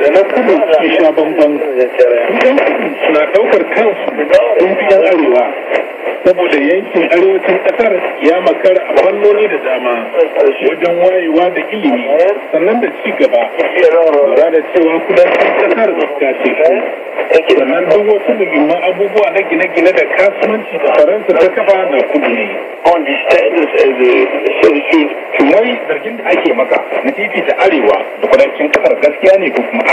da na kudu su sha bambam na ɗaukar kansu yan arewa saboda yankin arewacin ƙasar ya makara a fannoni da dama wajen wayewa da ilimi sannan da ci gaba lura da cewa kudancin ƙasar ga teku sannan duk wasu muhimman abubuwa na gine-gine da kasuwanci da faransa ta kafa na kudu ne wai zargin da ake maka na fifita arewa Vegas.